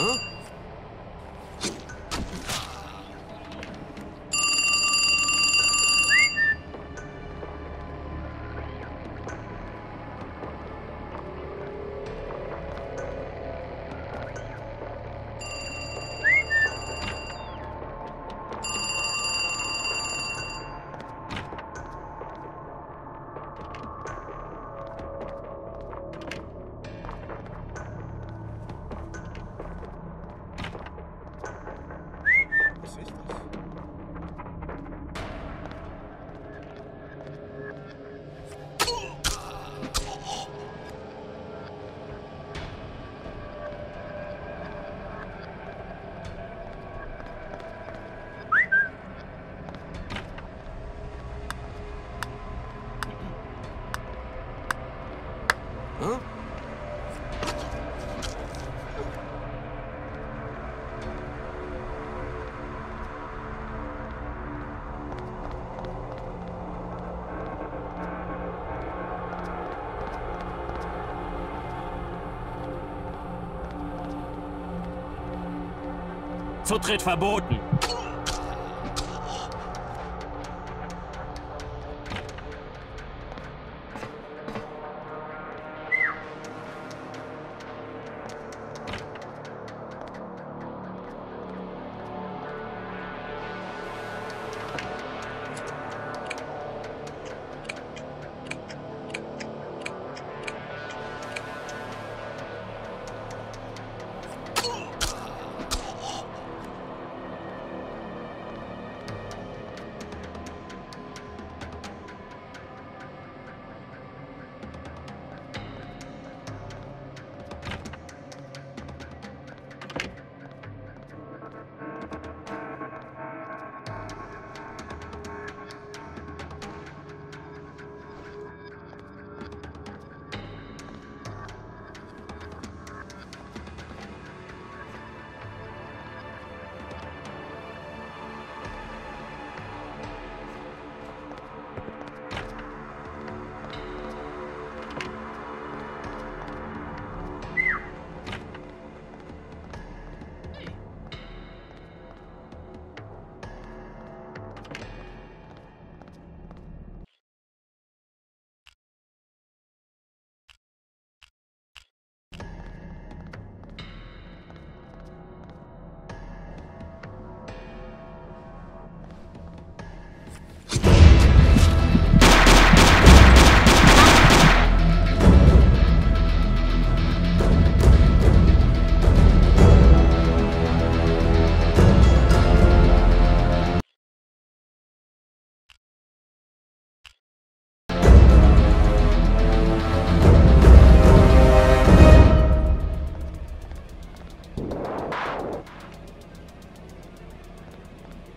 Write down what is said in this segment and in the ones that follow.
Ha? Zutritt verboten.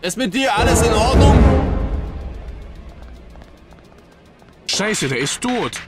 Ist mit dir alles in Ordnung? Scheiße, der ist tot.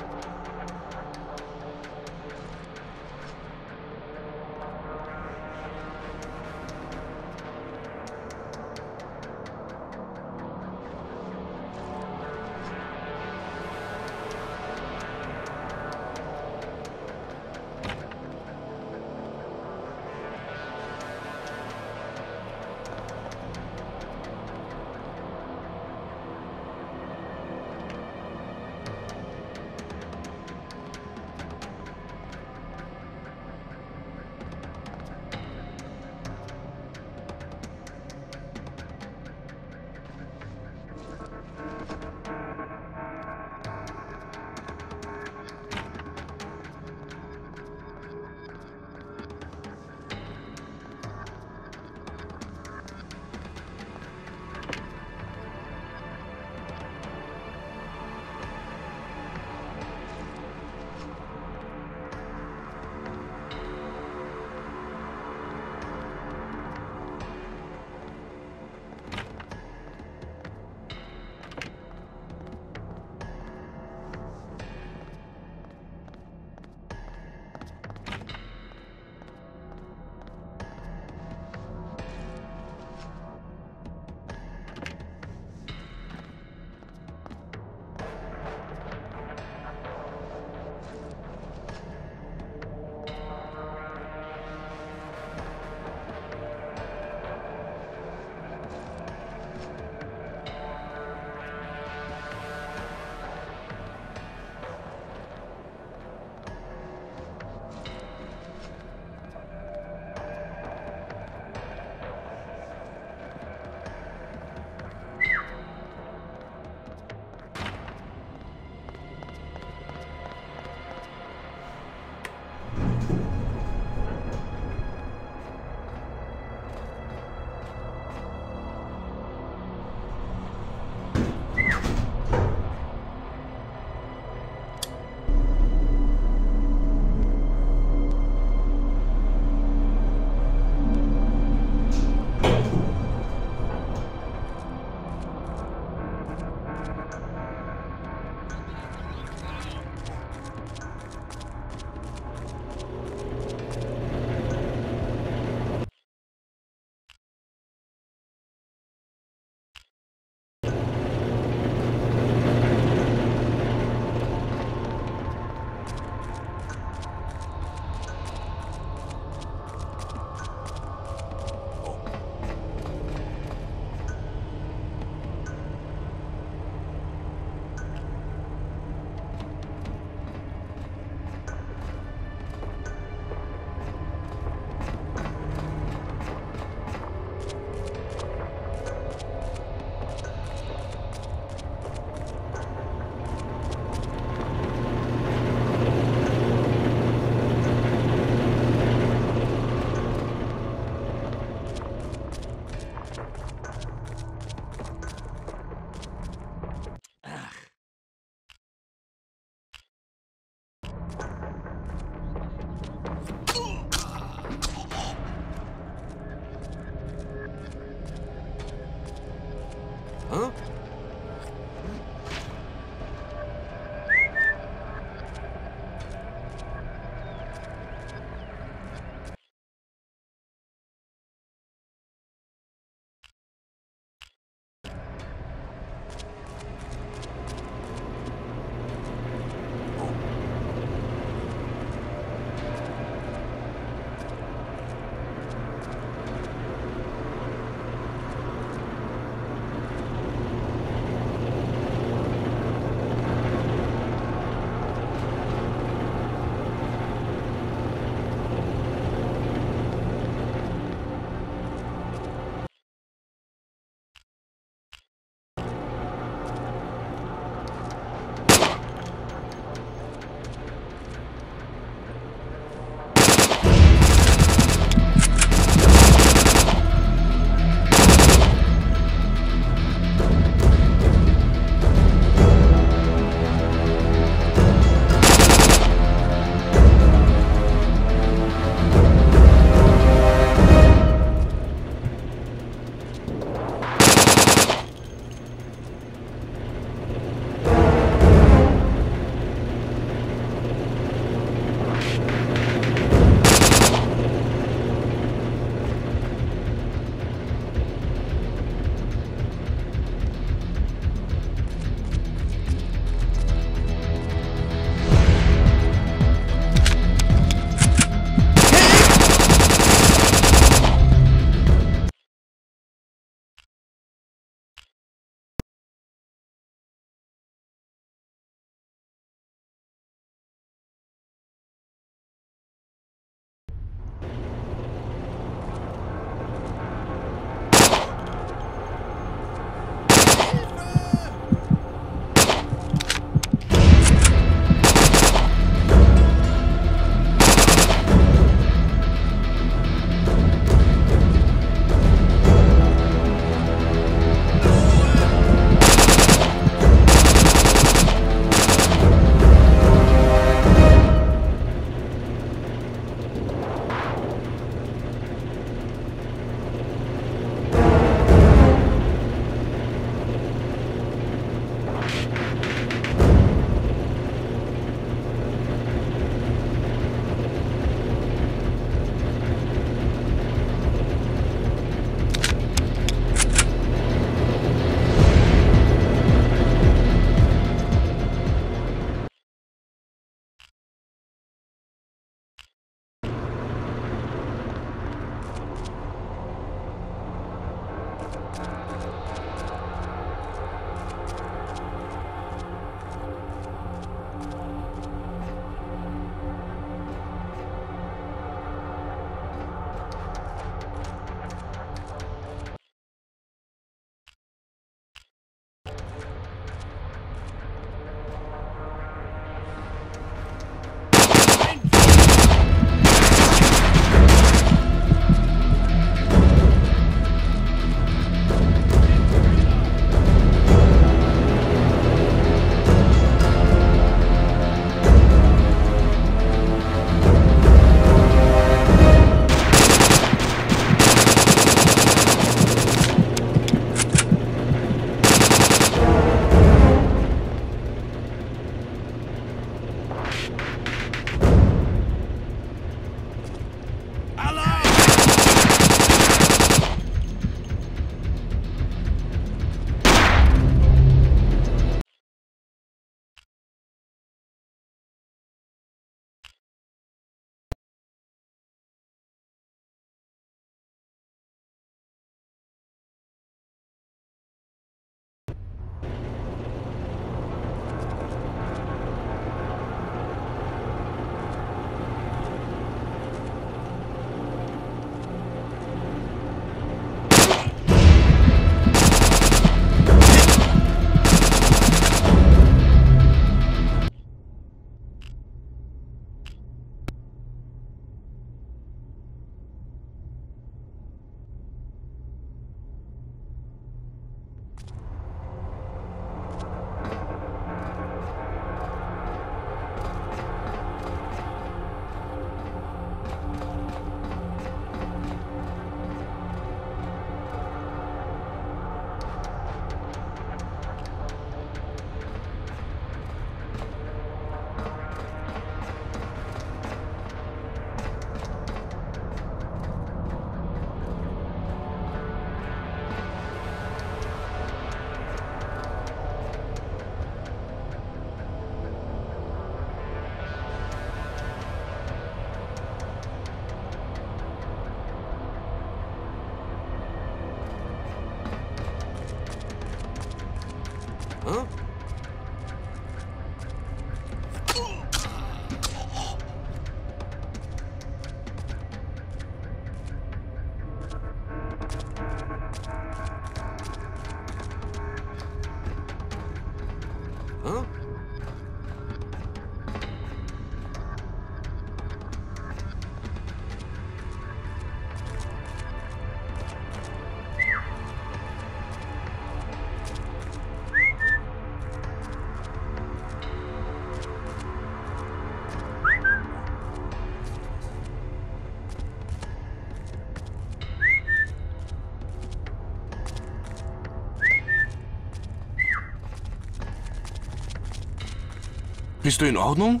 Bist du in Ordnung?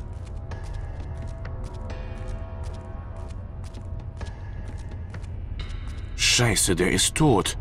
Scheiße, der ist tot.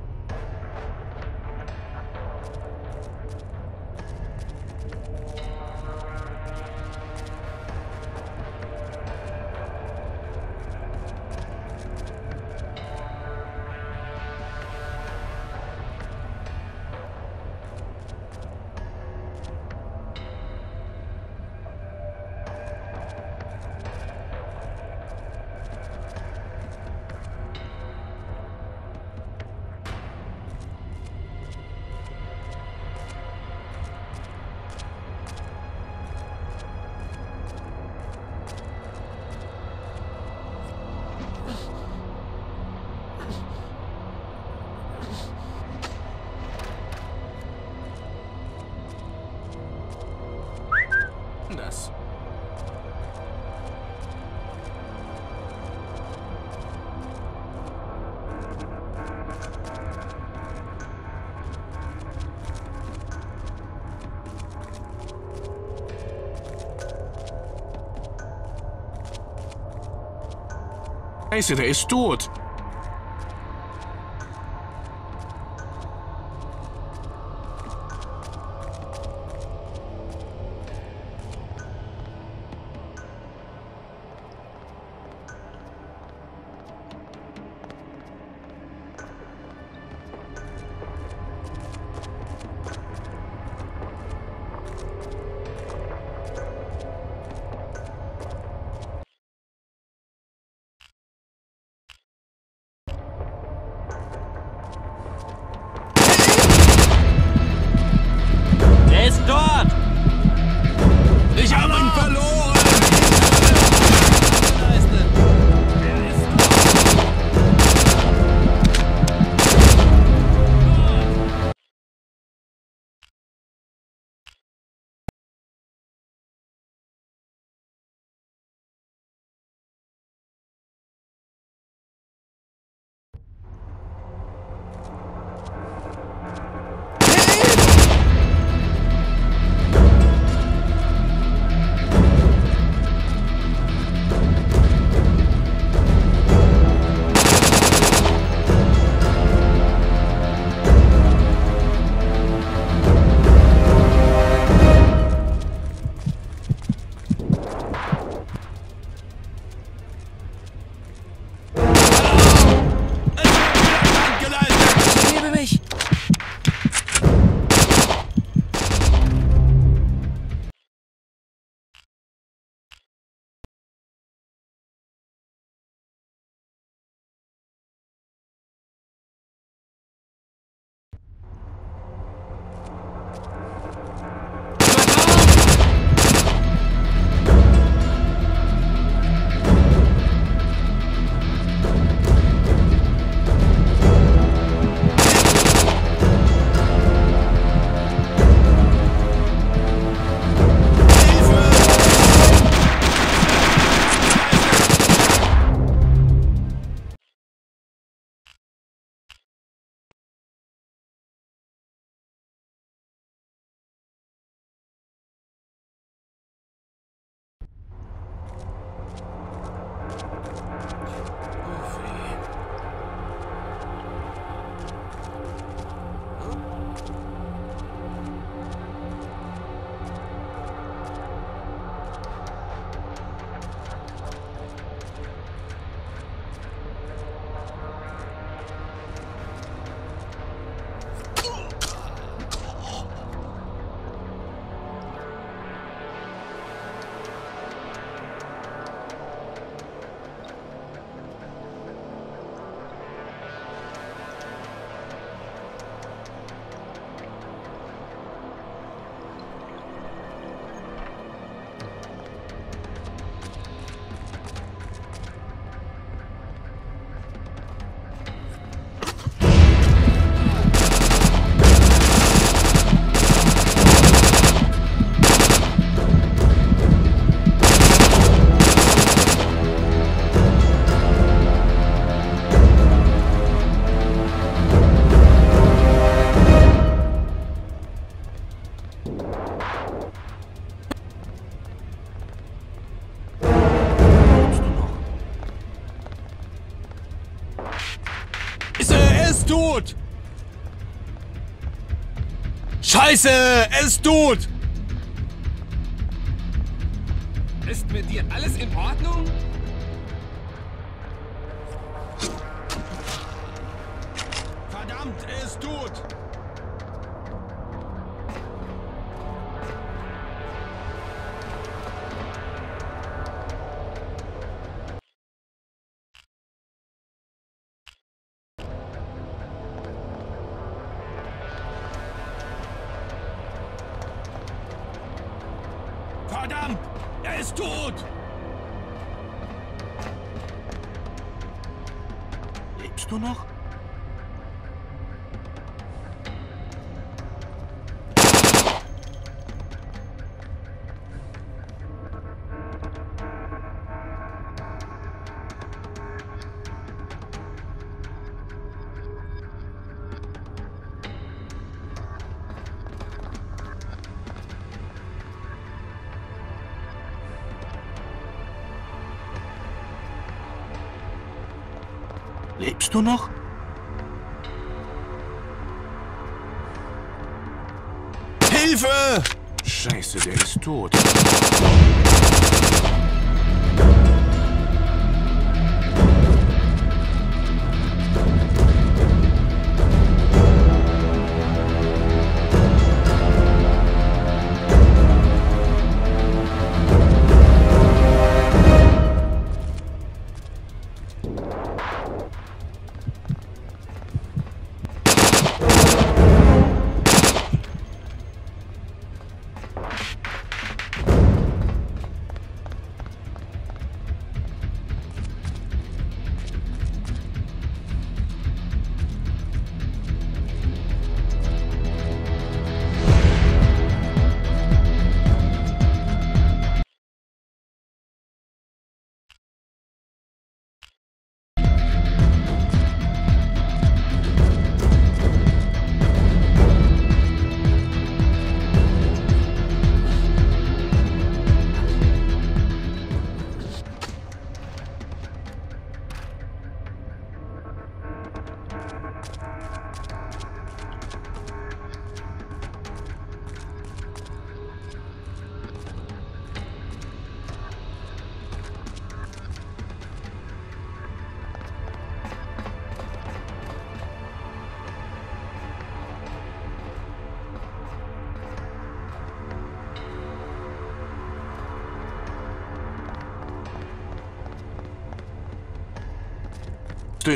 Das. Scheiße, der ist tot. Scheiße, es tut! Verdammt, er ist tot! Lebst du noch? Lebst du noch? Hilfe! Scheiße, der ist tot.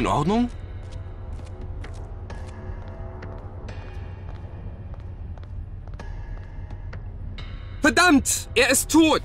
In Ordnung? Verdammt! Er ist tot!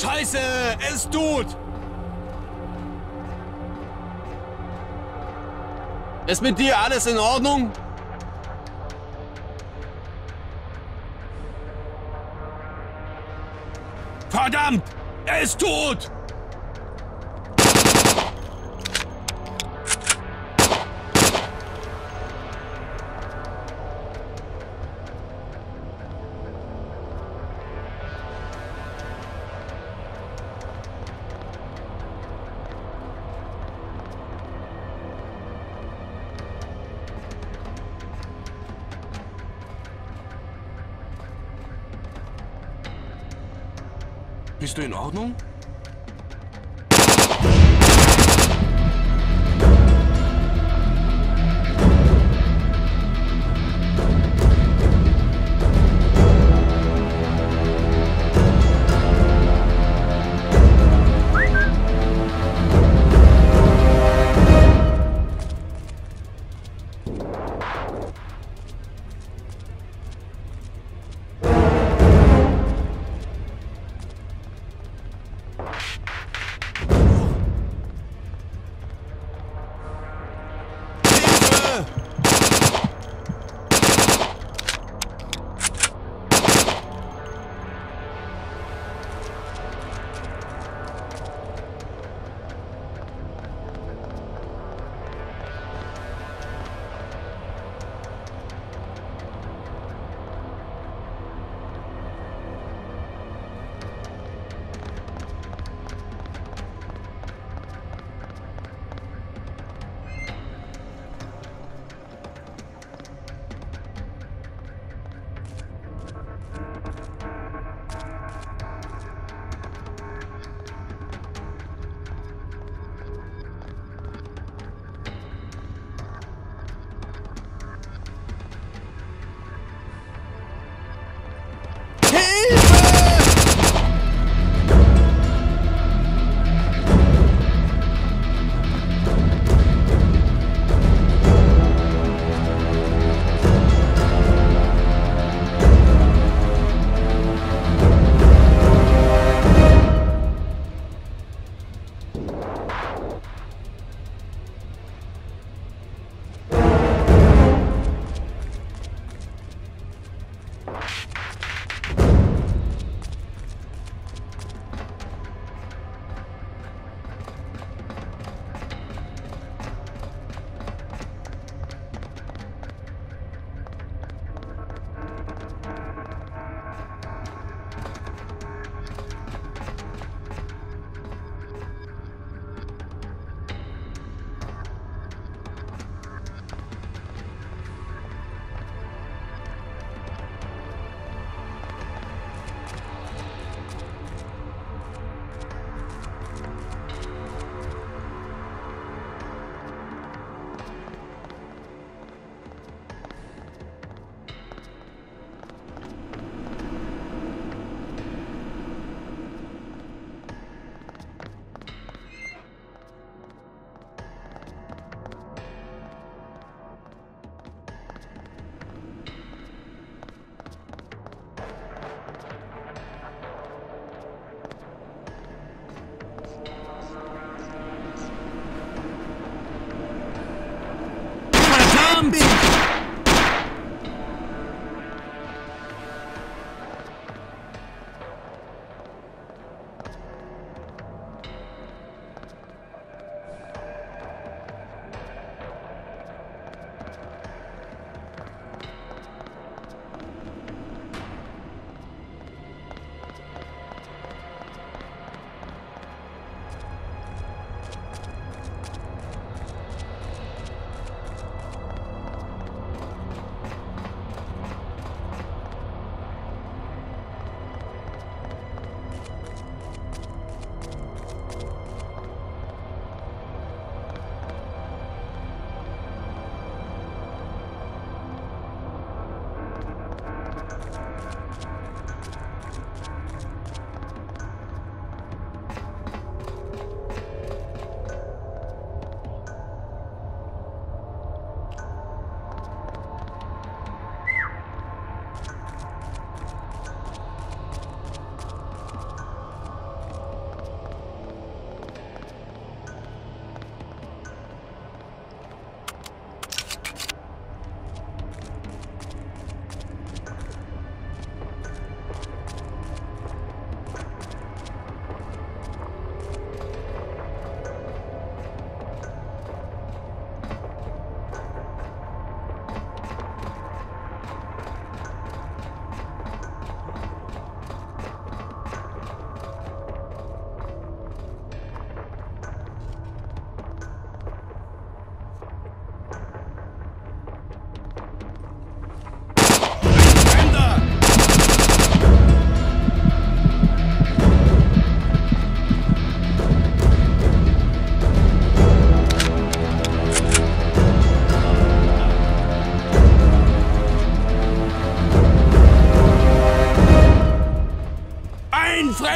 Scheiße, ist tot! Ist mit dir alles in Ordnung? Verdammt! Er ist Bist du in Ordnung?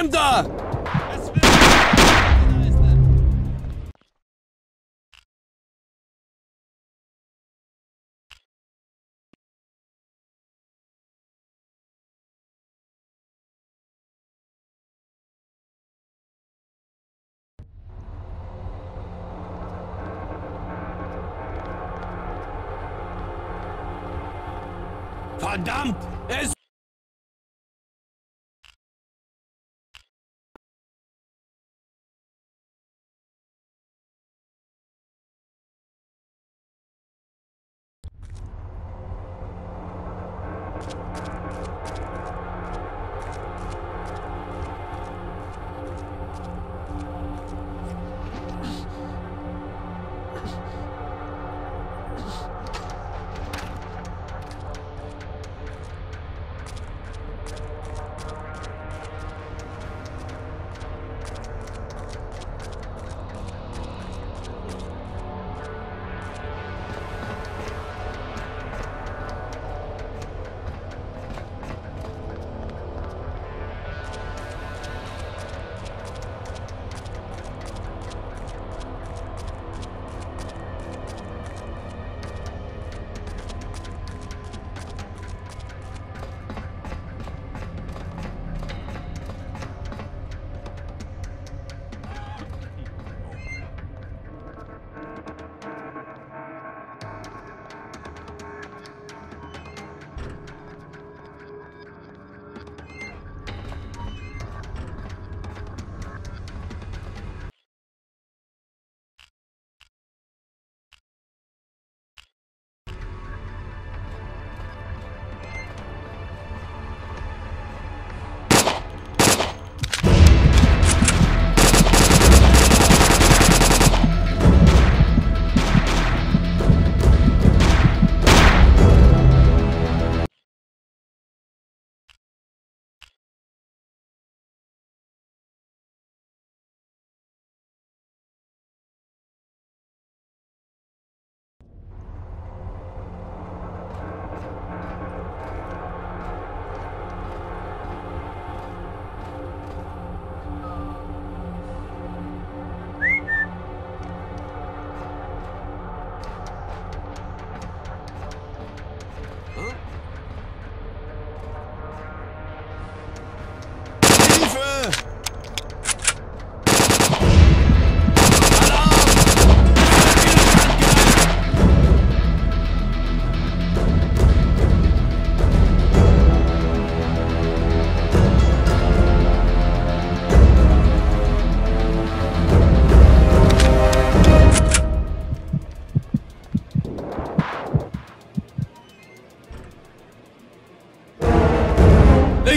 Fremder! Verdammt! Es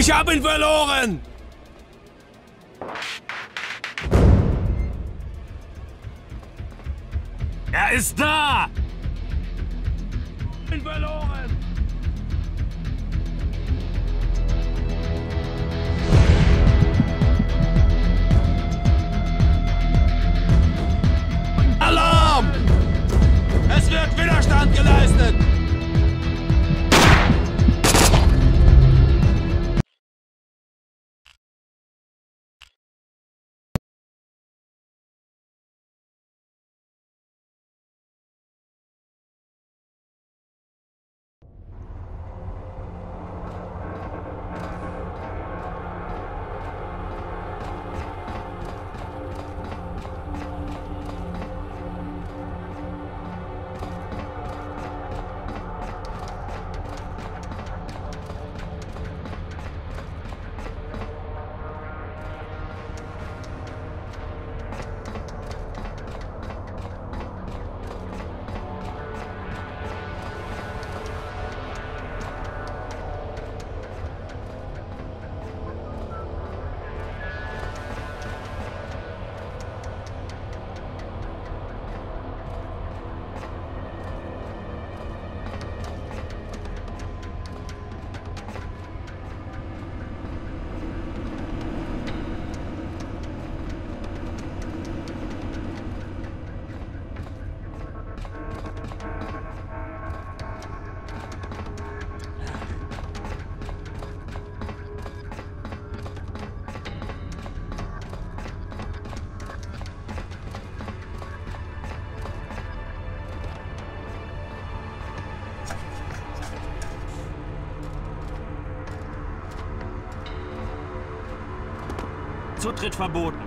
Ich hab ihn verloren! Er ist da! Vortritt verboten.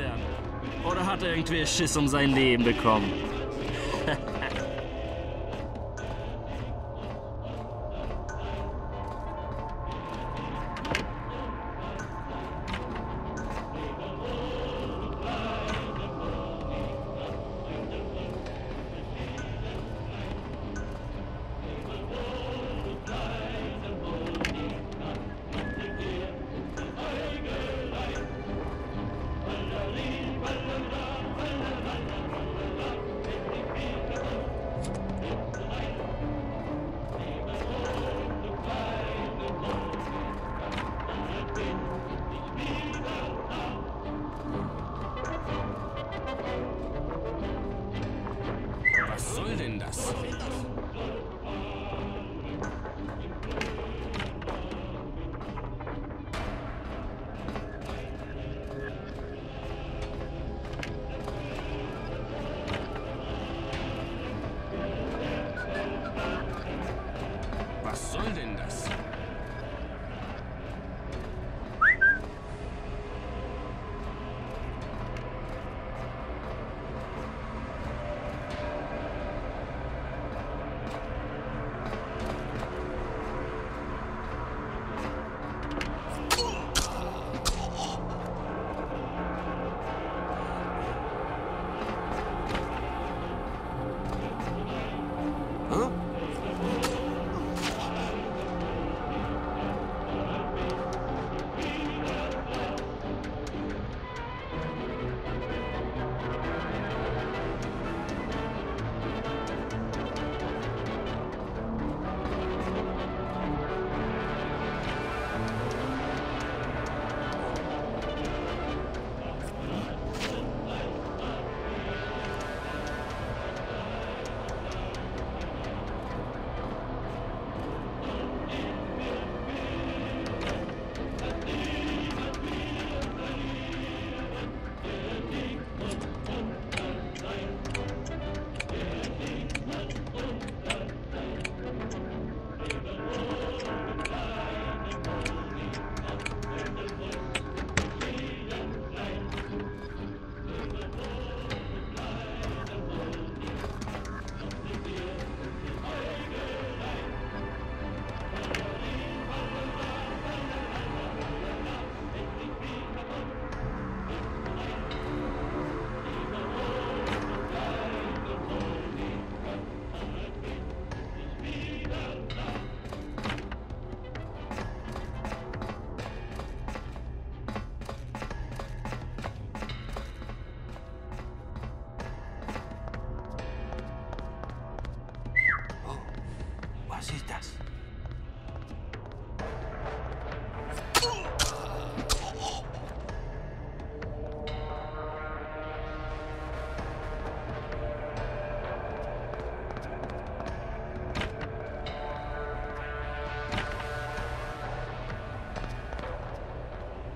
Werden? Oder hat irgendwer Schiss um sein Leben bekommen?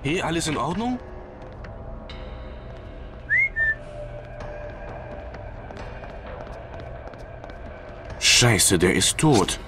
Hey, alles in Ordnung? Scheiße, der ist tot.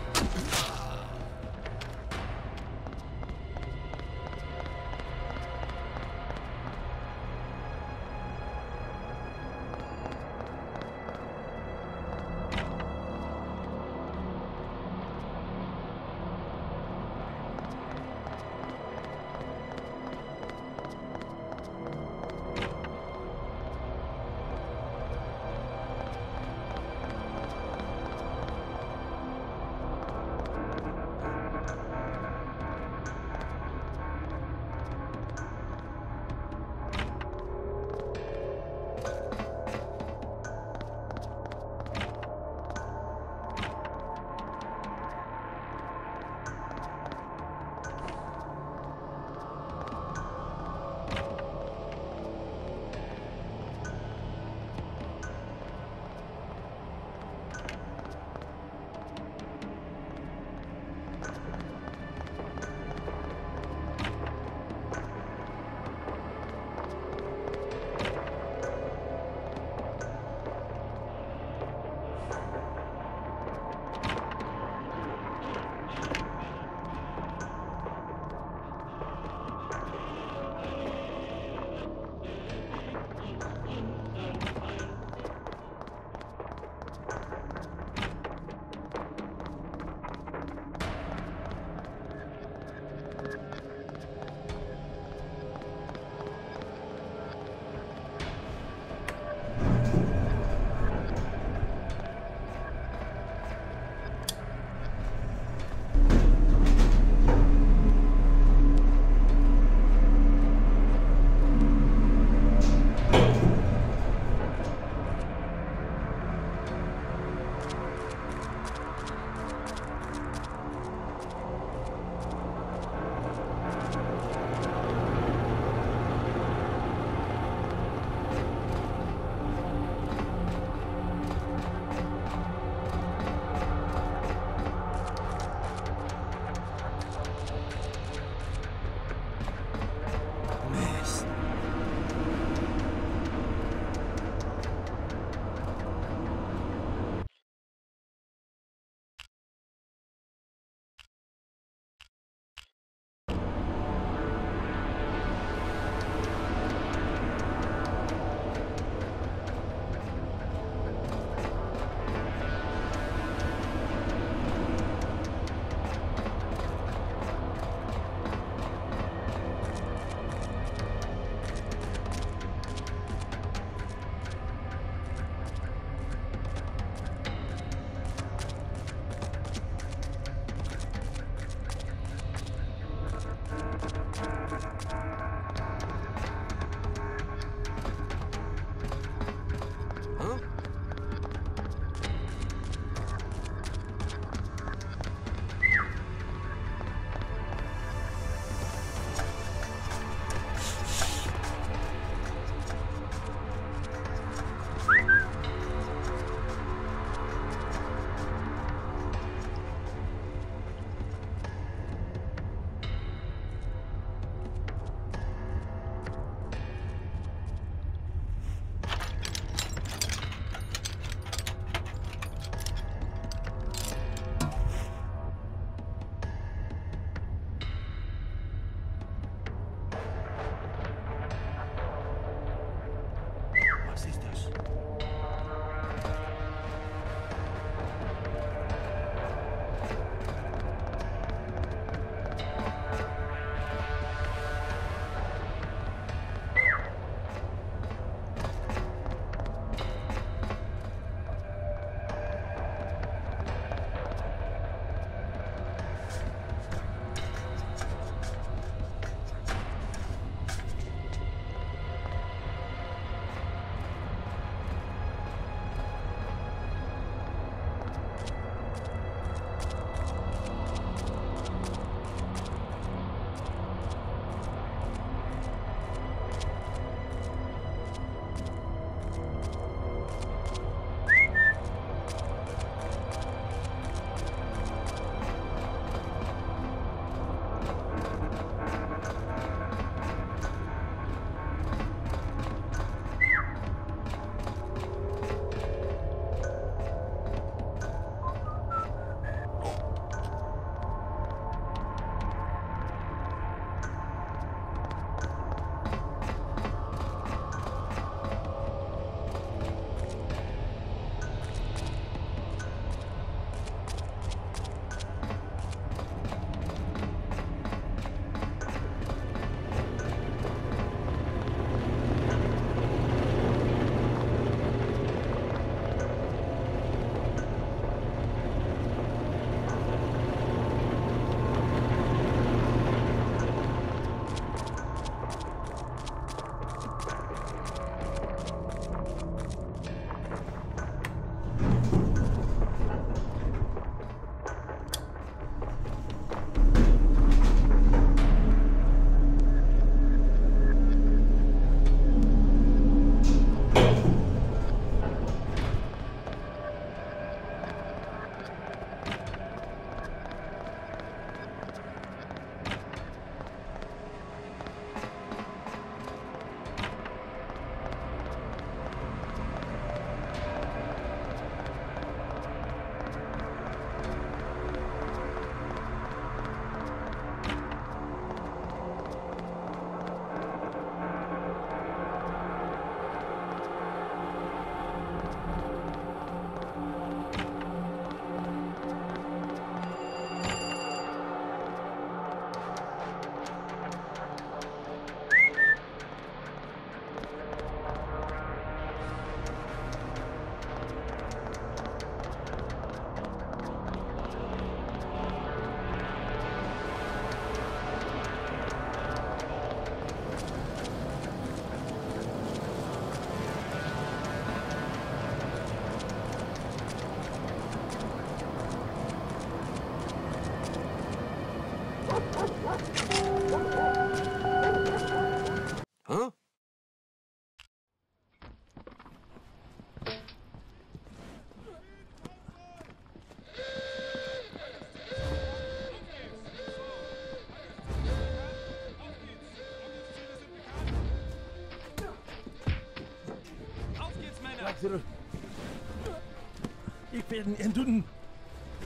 Ich bin in Dünn.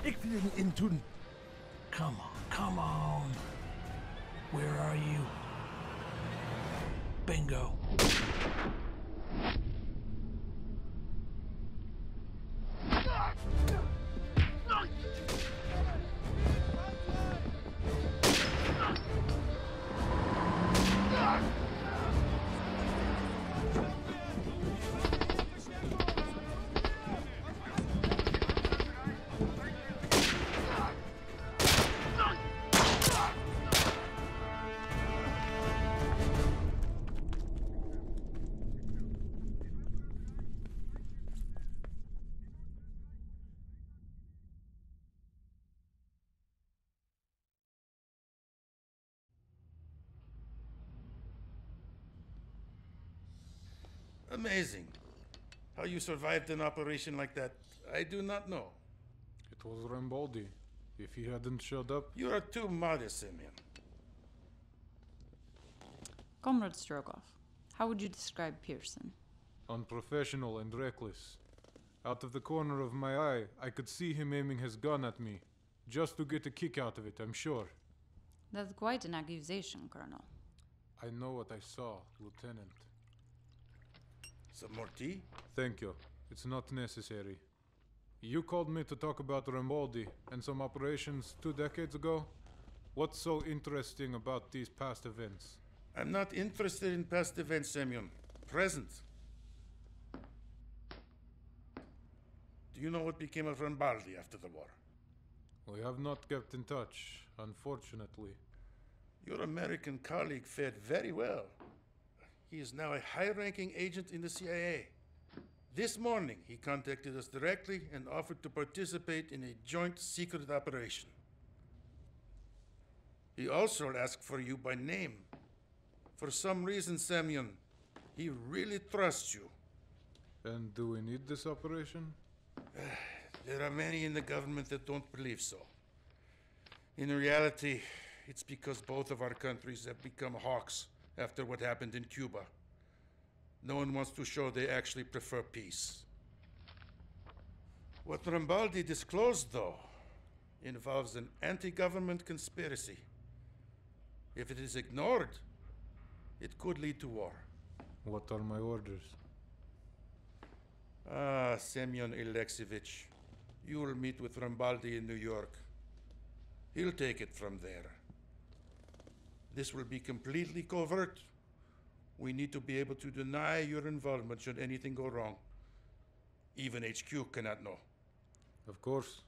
Ich bin in Dünn. Amazing. How you survived an operation like that, I do not know. It was Rambaldi. If he hadn't showed up, You are too modest, Semyon. Comrade Strogoff, how would you describe Pearson? unprofessional and reckless. Out of the corner of my eye, I could see him aiming his gun at me, just to get a kick out of it, I'm sure. That's quite an accusation, Colonel. I know what I saw, Lieutenant. Some more tea? Thank you. It's not necessary. You called me to talk about Rambaldi and some operations two decades ago. What's so interesting about these past events? I'm not interested in past events, Semyon. Present. Do you know what became of Rambaldi after the war? We have not kept in touch, unfortunately. Your American colleague fared very well. He is now a high ranking agent in the CIA. This morning, he contacted us directly and offered to participate in a joint secret operation. He also asked for you by name. For some reason, Semyon, he really trusts you. And do we need this operation? There are many in the government that don't believe so. In reality, it's because both of our countries have become hawks after what happened in Cuba. No one wants to show they actually prefer peace. What Rambaldi disclosed, though, involves an anti government conspiracy. If it is ignored, it could lead to war. What are my orders? Ah, Semyon Alexeyevich, you will meet with Rambaldi in New York. He'll take it from there. This will be completely covert. We need to be able to deny your involvement should anything go wrong. Even HQ cannot know. Of course.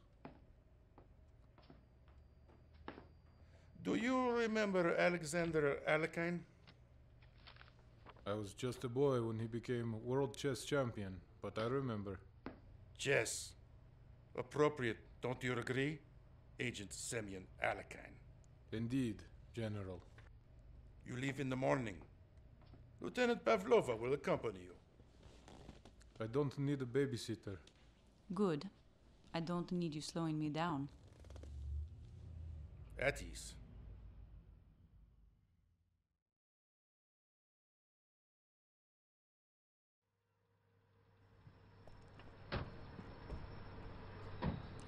Do you remember Alexander Alekhine? I was just a boy when he became world chess champion, but I remember. Chess. Appropriate, don't you agree? Agent Semyon Alekhine. Indeed, General. You leave in the morning. Lieutenant Pavlova will accompany you. I don't need a babysitter. Good. I don't need you slowing me down. At ease.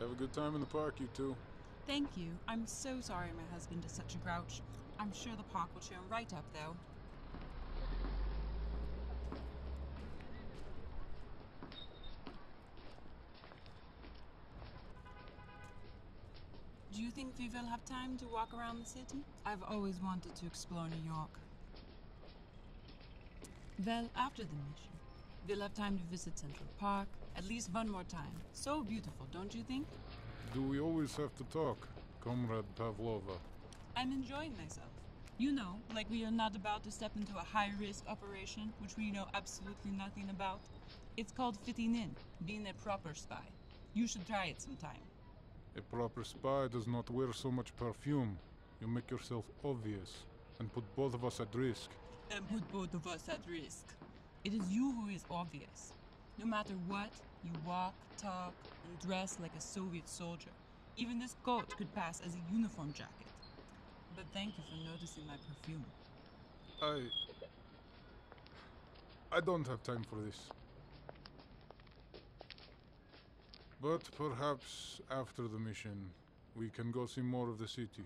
Have a good time in the park, you two. Thank you. I'm so sorry my husband is such a grouch. I'm sure the park will him right up, though. Do you think we will have time to walk around the city? I've always wanted to explore New York. Well, after the mission, we'll have time to visit Central Park at least one more time. So beautiful, don't you think? Do we always have to talk, Comrade Pavlova? I'm enjoying myself. You know, like we are not about to step into a high risk operation, which we know absolutely nothing about. It's called fitting in, being a proper spy. You should try it sometime. A proper spy does not wear so much perfume. You make yourself obvious and put both of us at risk. And put both of us at risk. It is you who is obvious. No matter what, you walk, talk, and dress like a Soviet soldier. Even this coat could pass as a uniform jacket. But thank you for noticing my perfume. I. I don't have time for this. But perhaps after the mission, we can go see more of the city.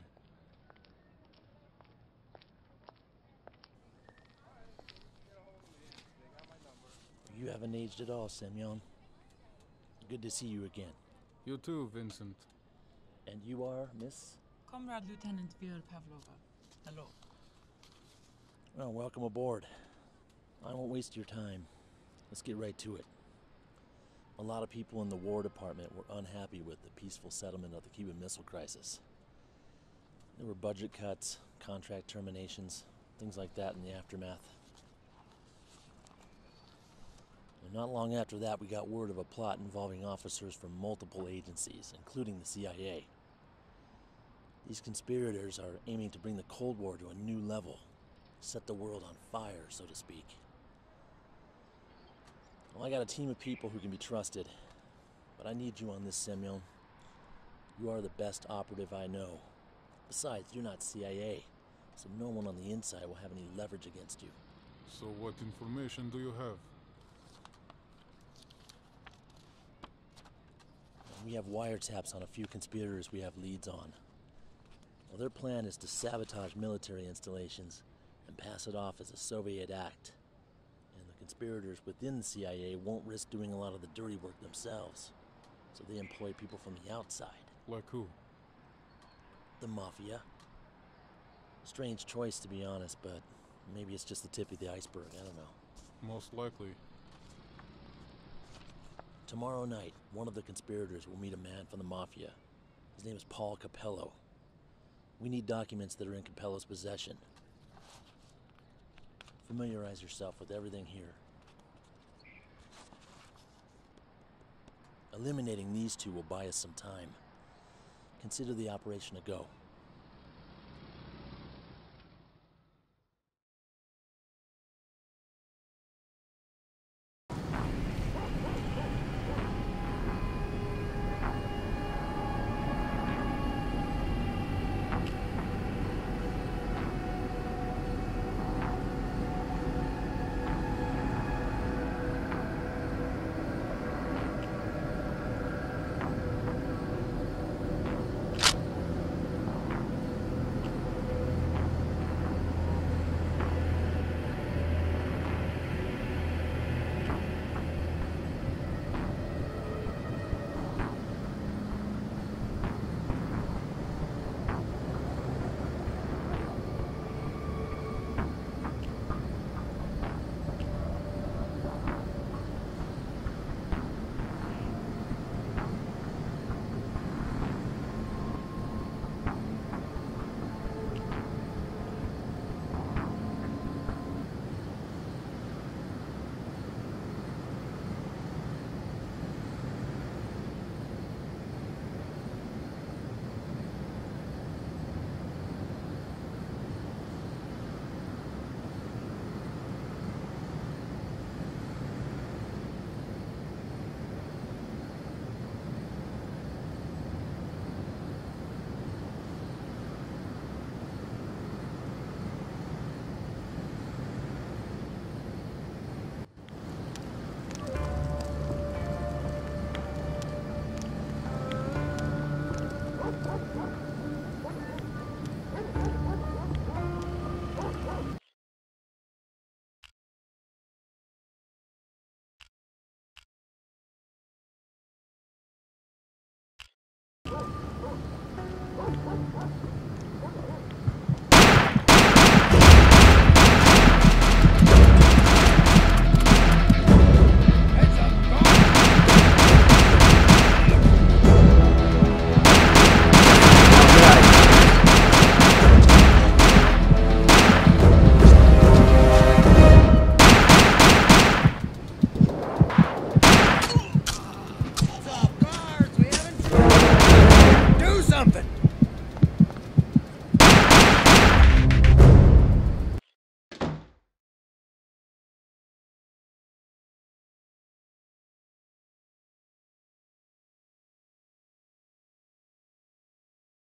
You haven't aged at all, Semyon. Good to see you again. You too, Vincent. And you are, Miss? Comrade Lieutenant Vera Pavlova. Hello. Well, welcome aboard. I won't waste your time. Let's get right to it. A lot of people in the War Department were unhappy with the peaceful settlement of the Cuban Missile Crisis. There were budget cuts, contract terminations, things like that in the aftermath. And not long after that, we got word of a plot involving officers from multiple agencies, including the CIA. These conspirators are aiming to bring the Cold War to a new level, set the world on fire, so to speak. Well, I got a team of people who can be trusted, but I need you on this, Semyon. You are the best operative I know. Besides, you're not CIA, so no one on the inside will have any leverage against you. So, what information do you have? We have wiretaps on a few conspirators we have leads on. Well, their plan is to sabotage military installations and pass it off as a Soviet act. And the conspirators within the CIA won't risk doing a lot of the dirty work themselves, so they employ people from the outside. Like who? The Mafia. Strange choice, to be honest, but maybe it's just the tip of the iceberg. I don't know. Most likely. Tomorrow night, one of the conspirators will meet a man from the Mafia. His name is Paul Capello. We need documents that are in Capello's possession. Familiarize yourself with everything here. Eliminating these two will buy us some time. Consider the operation a go.